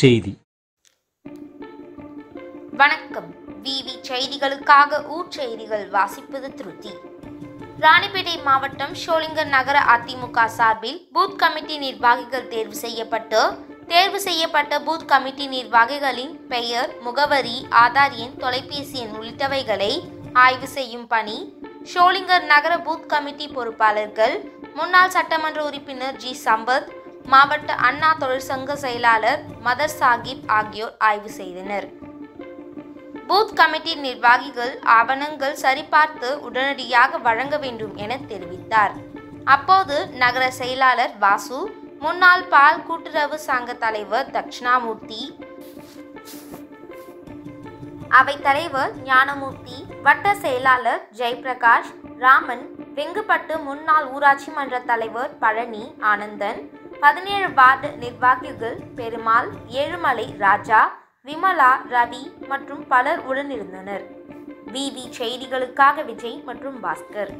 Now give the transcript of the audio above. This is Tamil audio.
செய்தி. வணக்கம். விவி செய்திகளுக்காக ஊர் செய்திகள் வாசிப்பது திருத்தி. ராணிப்பேட்டை மாவட்டம் ஷோலிங்கர் நகர அதிமுக சார்பில் பூத் கமிட்டி நிர்வாகிகள் தேர்வு செய்யப்பட்டு தேர்வு செய்யப்பட்ட பூத் கமிட்டி நிர்வாகிகளின் பெயர் முகவரி ஆதார் எண் தொலைபேசி எண் உள்ளிட்டவைகளை ஆய்வு செய்யும் பணி ஷோலிங்கர் நகர பூத் கமிட்டி பொறுப்பாளர்கள் முன்னாள் சட்டமன்ற உறுப்பினர் ஜி. சம்பத் மாவட்ட அண்ணா தொழிற்சங்க செயலாளர் மதர் சாகிப் ஆகியோர் ஆய்வு செய்தனர். பூத் கமிட்டி நிர்வாகிகள் ஆவணங்கள் சரிபார்த்து உடனடியாக வழங்க வேண்டும் என தெரிவித்தார். அப்போது நகர செயலாளர் வாசு முன்னாள் பால் கூட்டுறவு சங்க தலைவர் தட்சிணாமூர்த்தி அவை தலைவர் ஞானமூர்த்தி வட்ட செயலாளர் ஜெயபிரகாஷ் ராமன் வெங்குப்பட்டு முன்னாள் ஊராட்சி மன்ற தலைவர் பழனி ஆனந்தன் பதினேழு வார்டு நிர்வாகிகள் பெருமாள் ஏழுமலை ராஜா விமலா ரவி மற்றும் பலர் உடனிருந்தனர். விவி செய்திகளுக்காக விஜய் மற்றும் பாஸ்கர்.